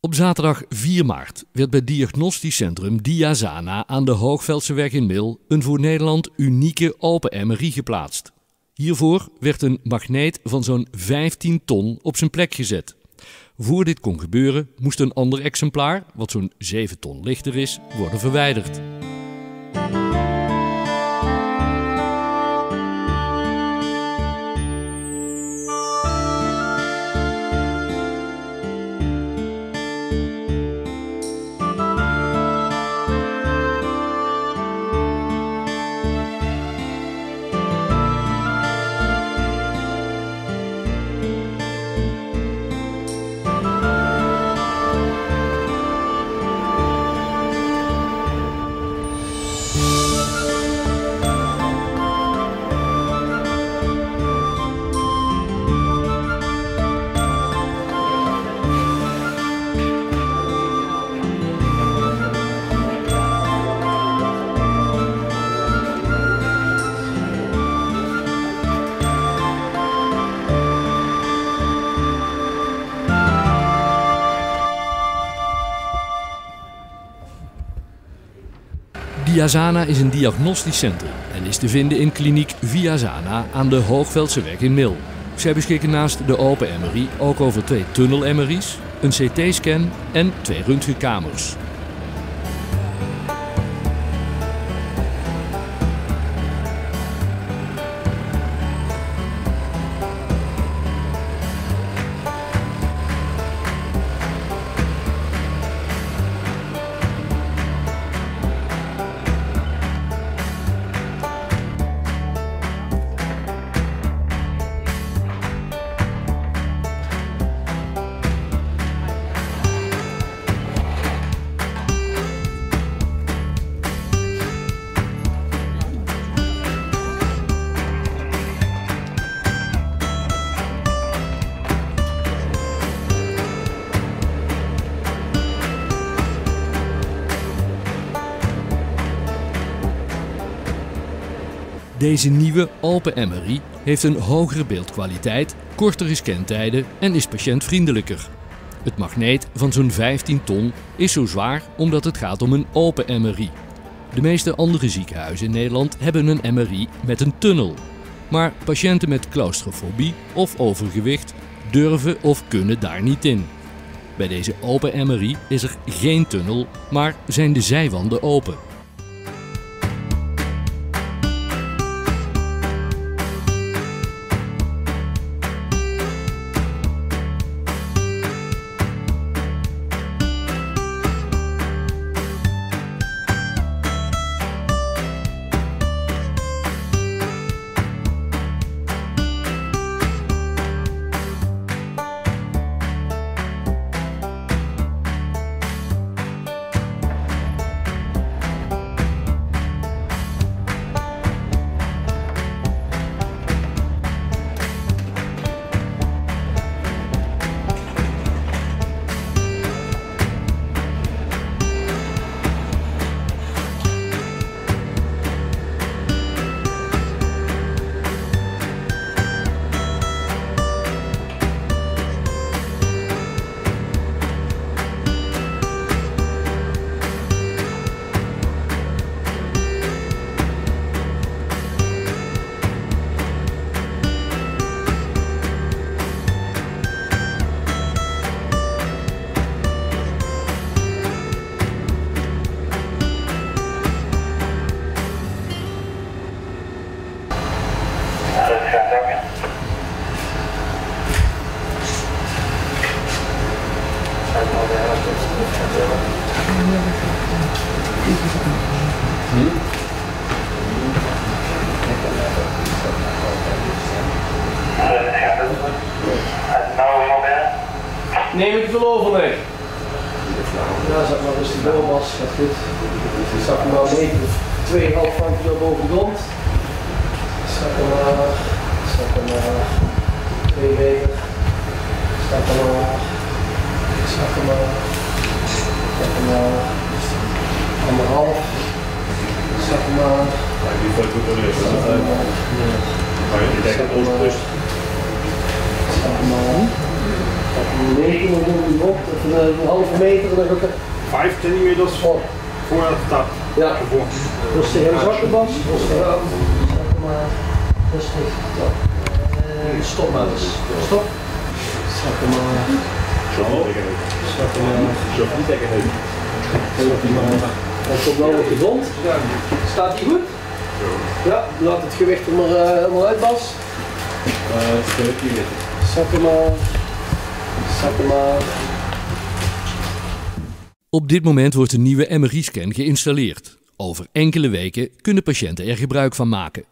Op zaterdag 4 maart werd bij Diagnostisch Centrum Diazana aan de Hoogveldseweg in Mil een voor Nederland unieke open MRI geplaatst. Hiervoor werd een magneet van zo'n 15 ton op zijn plek gezet. Voor dit kon gebeuren moest een ander exemplaar, wat zo'n 7 ton lichter is, worden verwijderd. Viazana is een diagnostisch centrum en is te vinden in kliniek Viazana aan de Hoogveldseweg in Mil. Zij beschikken naast de open MRI ook over twee tunnel-MRI's, een CT-scan en twee röntgenkamers. Deze nieuwe Alpen MRI heeft een hogere beeldkwaliteit, kortere scantijden en is patiëntvriendelijker. Het magneet van zo'n 15 ton is zo zwaar omdat het gaat om een open MRI. De meeste andere ziekenhuizen in Nederland hebben een MRI met een tunnel. Maar patiënten met claustrofobie of overgewicht durven of kunnen daar niet in. Bij deze open MRI is er geen tunnel, maar zijn de zijwanden open. Neem ik veel over mee? Ja, zeg maar rustig door was, gaat goed. Ik zag hem 9, 2,5 van kilo boven de grond. Zak hem maar, zak hem maar, 2 meter. Zak hem zak hem maar, zak hem maar, anderhalf. Zak hem maar. Ja, die foto wordt er Zak hem maar. Maar je denkt dat ons rust. Zak hem maar. Zak hem meten nog in de grond, even een, een halve meter. 5 centimeters Oh, voor het stap. ja. In de aan. Zak hem maar. Rustig. Eh, stop maar eens. Stop. Zak hem maar. Komt grond. Staat hij goed? Ja, laat het gewicht er maar eh, helemaal uit, Bas. Zak hem maar. Zak hem maar. Op dit moment wordt een nieuwe MRI-scan geïnstalleerd. Over enkele weken kunnen patiënten er gebruik van maken.